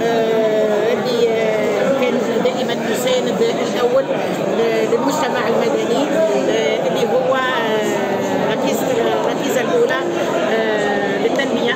آه، اللي آه، كان دائما مساند الأول للمجتمع المدني آه، اللي هو الركيزه الأولى للتنمية